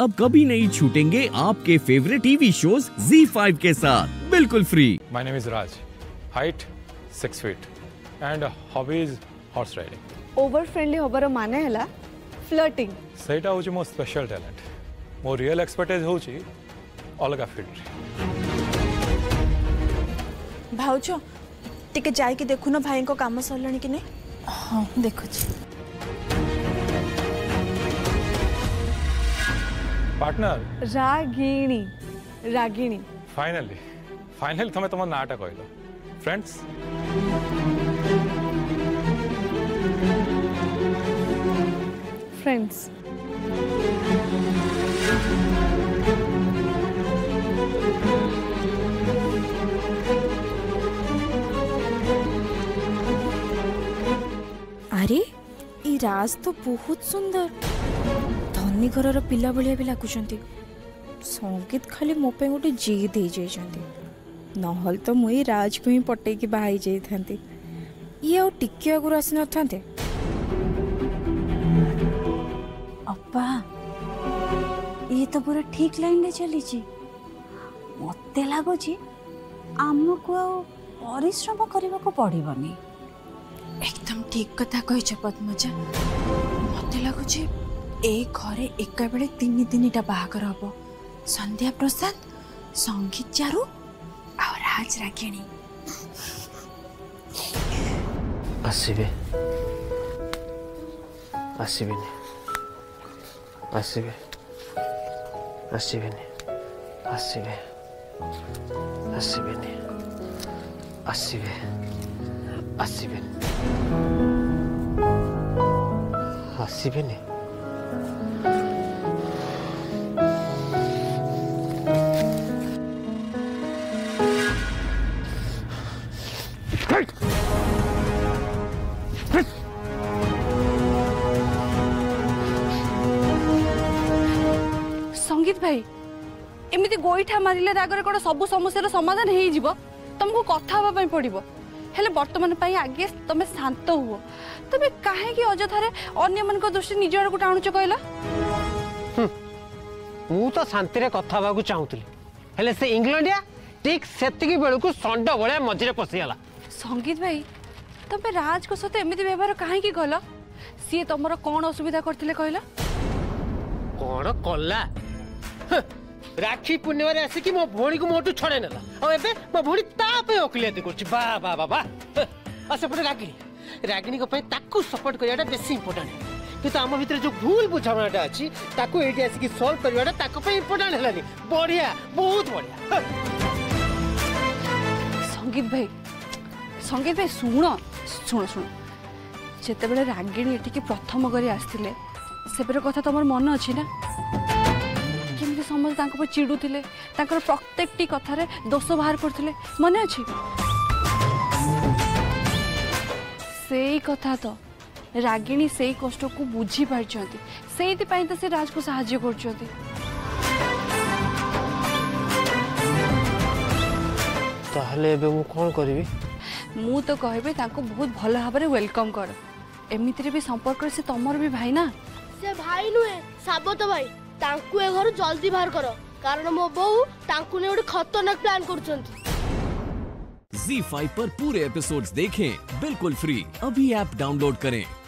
अब कभी नहीं छूटेंगे आपके फेवरेट टीवी शोज Z5 के साथ बिल्कुल free my name is Raj height six feet and hobbies horse riding over friendly होबर माने हला फ्लर्टिंग सेटा होची मो स्पेशल टैलेंट मो रियल एक्सपर्टाइज होची अलग फील्ड भाउचो टिके जाई के ना भाई को काम सरलणी कि नहीं हां छी partner Ragini Ragini finally finally તમે તમારું નાટક હોઈલો ફ્રેન્ડ્સ ફ્રેન્ડ્સ अरे ये राज तो बहुत सुंदर ଧନୀ ଘରର ପିଲା ଭଳିଆ ବି ଲାଗୁଛନ୍ତି ସଙ୍ଗୀତ ଖାଲି ମୋ ପାଇଁ ଗୋଟେ ଜିଦ୍ ହେଇଯାଇଛନ୍ତି ନହେଲେ ତ ମୁଁ ଏଇ ରାଜକୁ ହିଁ ପଟେଇକି ବାହା ହେଇଯାଇଥାନ୍ତି ଇଏ ଆଉ ଟିକେ ଆଗରୁ ଆସିନଥାନ୍ତେ ଅପା ଇଏ ତ ପୁରା ଠିକ୍ ଲାଇନ୍ରେ ଚାଲିଛି ମୋତେ ଲାଗୁଛି ଆମକୁ ଆଉ ପରିଶ୍ରମ କରିବାକୁ ପଡ଼ିବନି ଏକଦମ ଠିକ୍ କଥା କହିଛ ପଦ୍ମଜା ମୋତେ ଲାଗୁଛି এই ঘরে একাবেলে তিন তিনটা বাহাঘর হব সন্ধ্যা প্রসাদ সঙ্গীত চারু আর রাজ রাগিণী আসবে আসবেনি আসবে আসবেনি আসবে আসবেনি আসবে আসবেনি আসবেনি ସଙ୍ଗୀତ ଭାଇ ଏମିତି ଗୋଇଠା ମାରିଲେ ରାଗରେ କ'ଣ ସବୁ ସମସ୍ୟାର ସମାଧାନ ହେଇଯିବ ତମକୁ କଥା ହବା ପାଇଁ ପଡ଼ିବ ହେଲେ ବର୍ତ୍ତମାନ ପାଇଁ ଆଗେ ତମେ ଶାନ୍ତ ହୁଅ ତମେ କାହିଁକି ଅଯଥାରେ ଅନ୍ୟମାନଙ୍କ ଦୃଷ୍ଟି ନିଜ ଆଡ଼କୁ ଟାଣୁଛ କହିଲ ମୁଁ ତ ଶାନ୍ତିରେ କଥା ହେବାକୁ ଚାହୁଁଥିଲି ହେଲେ ସେ ଇଂଲଣ୍ଡିଆ ଠିକ ସେତିକି ବେଳକୁ ଷଣ୍ଡ ଭଳିଆ ମଝିରେ ପଶିଗଲା ସଙ୍ଗୀତ ଭାଇ ତମେ ରାଜଙ୍କ ସହିତ ଏମିତି ବ୍ୟବହାର କାହିଁକି କଲ ସିଏ ତମର କ'ଣ ଅସୁବିଧା କରିଥିଲେ କହିଲ କ'ଣ କଲା ରାକ୍ଷୀ ପୂର୍ଣ୍ଣିମାରେ ଆସିକି ମୋ ଭଉଣୀକୁ ମୋଠୁ ଛଡ଼େଇ ନେଲା ଆଉ ଏବେ ମୋ ଭଉଣୀ ତା ପାଇଁ ଓକିଲାତି କରୁଛି ବା ବା ବାବା ଆଉ ସେପଟେ ରାଗିଣୀ ରାଗିଣୀଙ୍କ ପାଇଁ ତାକୁ ସପୋର୍ଟ କରିବାଟା ବେଶୀ ଇମ୍ପୋର୍ଟାଣ୍ଟ କିନ୍ତୁ ଆମ ଭିତରେ ଯେଉଁ ଭୁଲ ବୁଝାମଣାଟା ଅଛି ତାକୁ ଏଇଠି ଆସିକି ସଲ୍ଭ କରିବାଟା ତାଙ୍କ ପାଇଁ ଇମ୍ପୋର୍ଟାଣ୍ଟ ହେଲାନି ବଢ଼ିଆ ବହୁତ ବଢ଼ିଆ ସଙ୍ଗୀତ ଭାଇ ସଙ୍ଗୀତ ଭାଇ ଶୁଣ ଶୁଣ ଶୁଣ ଯେତେବେଳେ ରାଗିଣୀ ଏଠିକି ପ୍ରଥମ କରି ଆସିଥିଲେ ସେବେର କଥା ତମର ମନେ ଅଛି ନା କେମିତି ସମସ୍ତେ ତାଙ୍କ ଉପରେ ଚିଡ଼ୁଥିଲେ ତାଙ୍କର ପ୍ରତ୍ୟେକଟି କଥାରେ ଦୋଷ ବାହାର କରୁଥିଲେ ମନେ ଅଛି ସେଇ କଥା ତ ରାଗିଣୀ ସେଇ କଷ୍ଟକୁ ବୁଝିପାରିଛନ୍ତି ସେଇଥିପାଇଁ ତ ସେ ରାଜକୁ ସାହାଯ୍ୟ କରୁଛନ୍ତି ତାହେଲେ ଏବେ ମୁଁ କ'ଣ କରିବି ମୁଁ ତ କହିବି ତାଙ୍କୁ ବହୁତ ଭଲ ଭାବରେ ୱେଲକମ୍ କର ଏମିତିରେ ବି ସମ୍ପର୍କରେ ସେ ତମର ବି ଭାଇ ନା ସେ ଭାଇ ନୁହେଁ ସାବତ ଭାଇ ତାଙ୍କୁ ଏ ଘରୁ ଜଲ୍ଦି ବାହାର କର କାରଣ ମୋ ବୋଉ ତାଙ୍କୁ ନେଇ ଗୋଟେ ଖତରନାକ ପ୍ଲାନ କରୁଛନ୍ତି Z5 पर पूरे एपिसोड्स देखें बिल्कुल फ्री अभी ऐप डाउनलोड करें